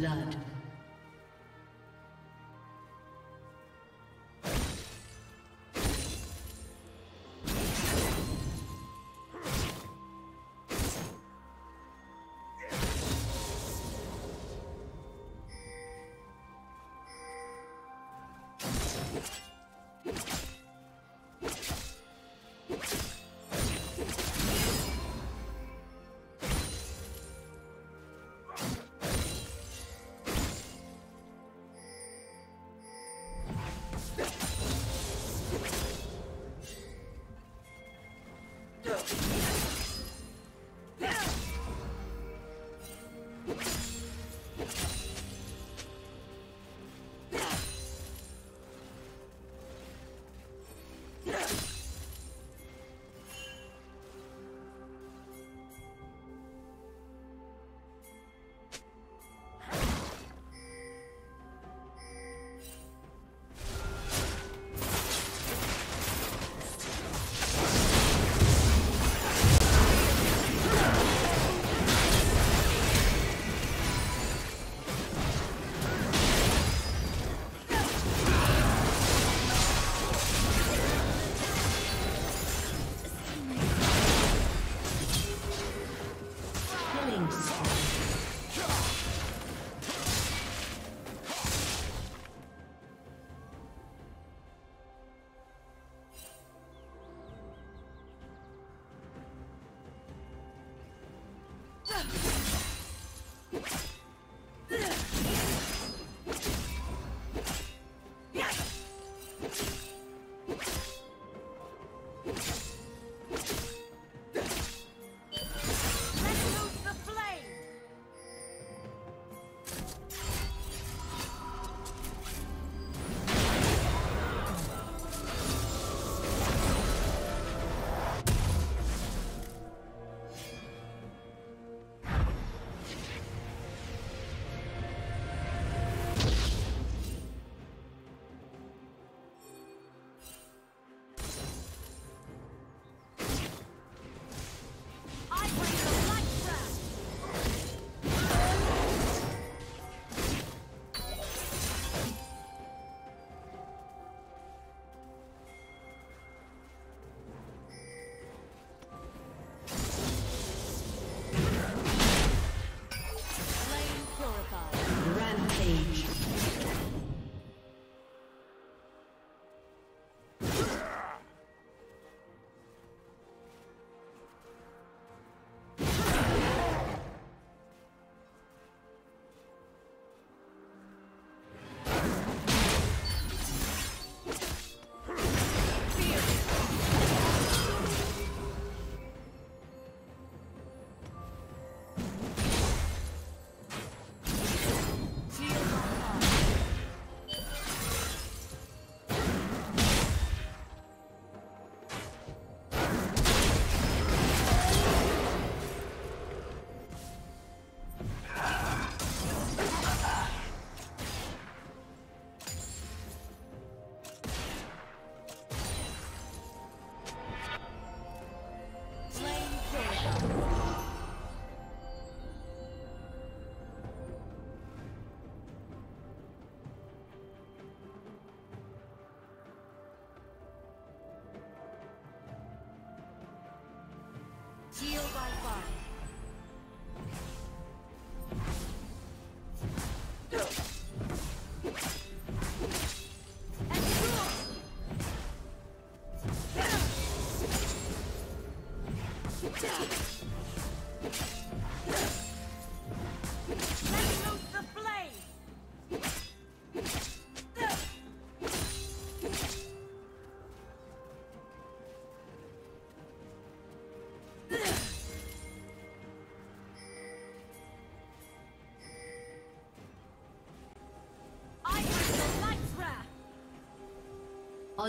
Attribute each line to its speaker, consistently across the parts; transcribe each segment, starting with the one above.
Speaker 1: blood. Killing spree. Heal by fire.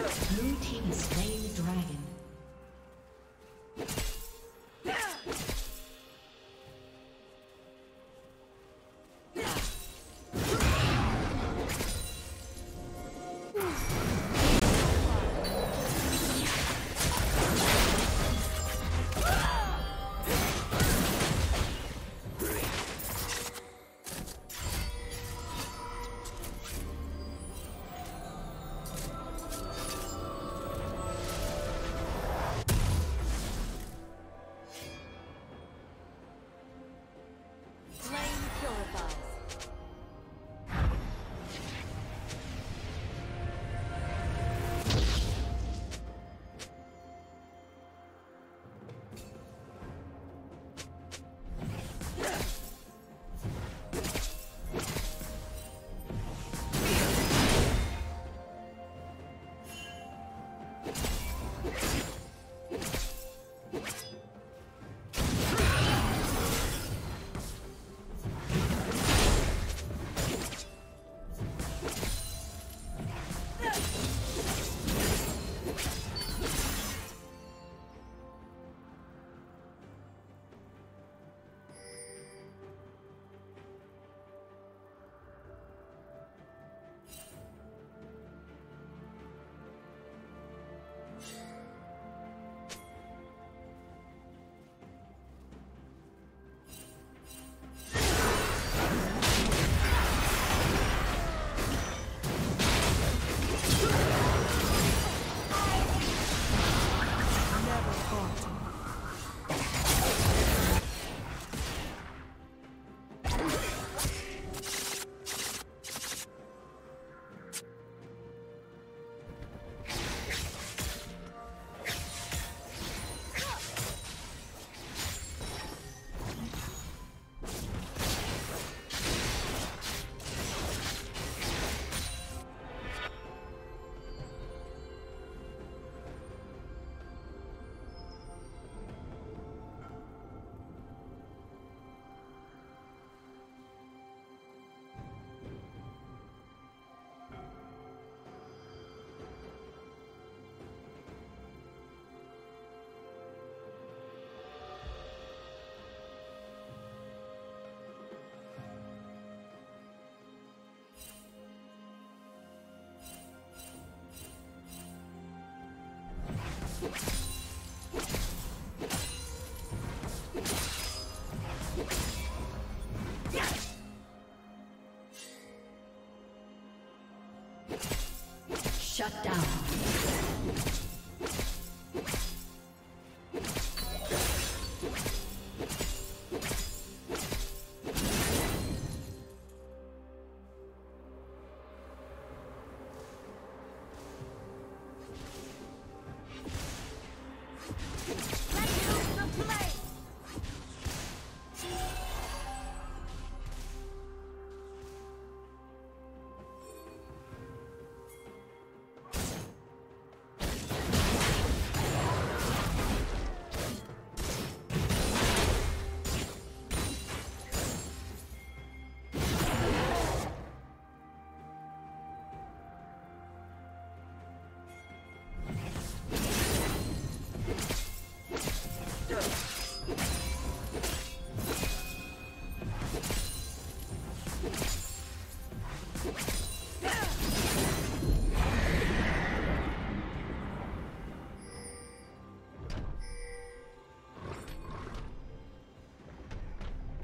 Speaker 1: Blue team is slain the dragon.
Speaker 2: Shut down.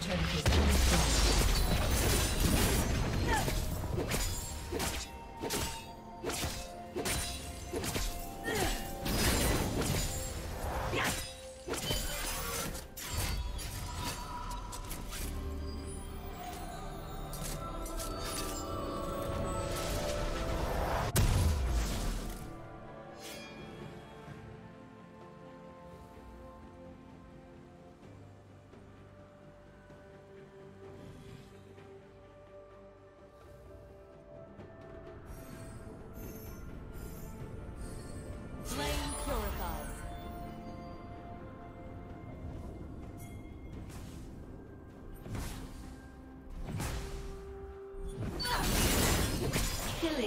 Speaker 2: team's turret has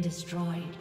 Speaker 2: Destroyed.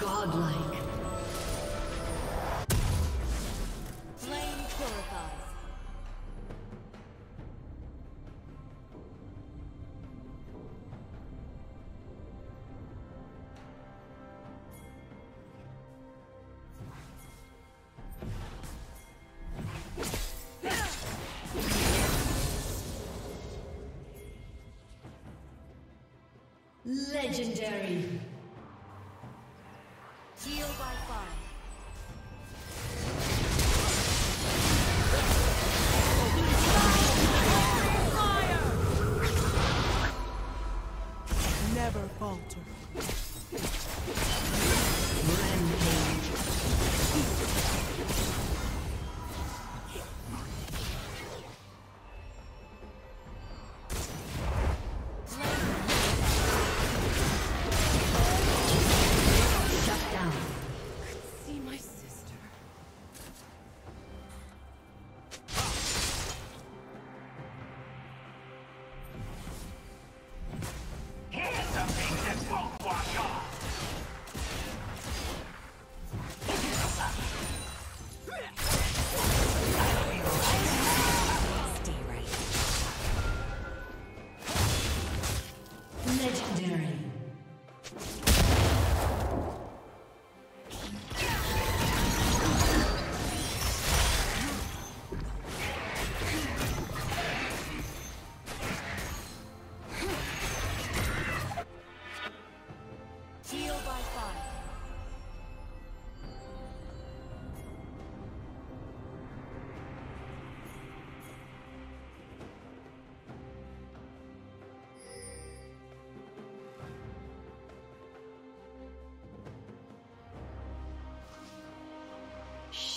Speaker 1: Godlike. Legendary.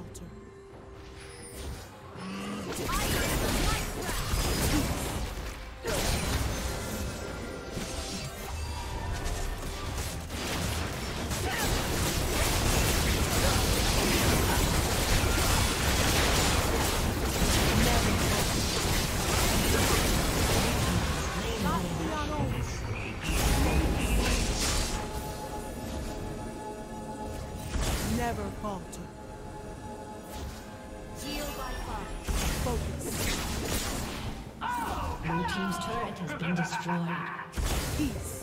Speaker 3: altar.
Speaker 1: never falter.
Speaker 2: has been destroyed.
Speaker 1: Peace.